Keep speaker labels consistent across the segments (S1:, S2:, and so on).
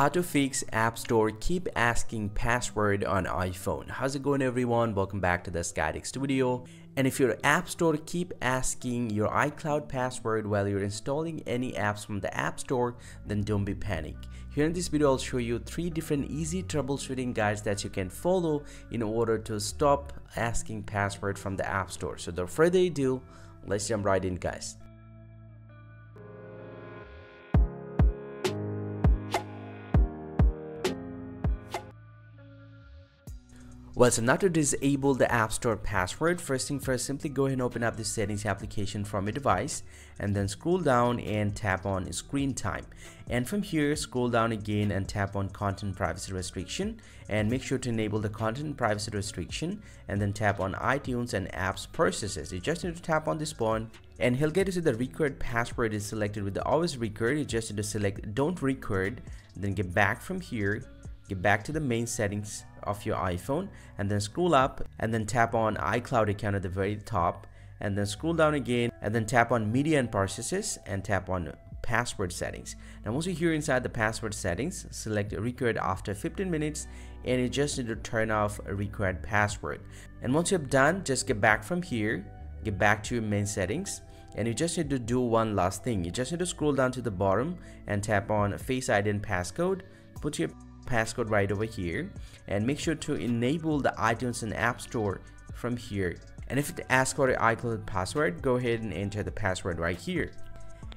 S1: How to fix App Store keep asking password on iPhone. How's it going everyone? Welcome back to the Sky Tech Studio. And if your App Store keep asking your iCloud password while you're installing any apps from the App Store, then don't be panic. Here in this video, I'll show you three different easy troubleshooting guides that you can follow in order to stop asking password from the App Store. So without further ado, let's jump right in guys. Well, so now to disable the App Store password, first thing first, simply go ahead and open up the settings application from your device and then scroll down and tap on screen time. And from here, scroll down again and tap on content privacy restriction and make sure to enable the content privacy restriction and then tap on iTunes and App Store purchases. You just need to tap on this one and he'll get you to the record password is selected with the always record. You just need to select don't record, then get back from here get back to the main settings of your iPhone and then scroll up and then tap on iCloud account at the very top and then scroll down again and then tap on media and purchases and tap on password settings. Now once you're here inside the password settings, select required after 15 minutes and you just need to turn off required password. And once you've done, just get back from here, get back to your main settings and you just need to do one last thing. You just need to scroll down to the bottom and tap on Face ID and passcode, put your passcode right over here and make sure to enable the iTunes and App Store from here. And if it asks for the iCloud password, go ahead and enter the password right here.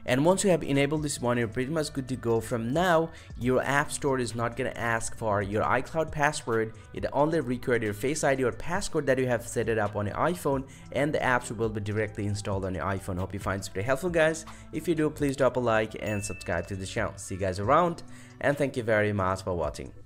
S1: And once you have enabled this one, you're pretty much good to go. From now, your app store is not going to ask for your iCloud password. It only requires your Face ID or passcode that you have set it up on your iPhone and the apps will be directly installed on your iPhone. Hope you find this very helpful guys. If you do, please drop a like and subscribe to the channel. See you guys around and thank you very much for watching.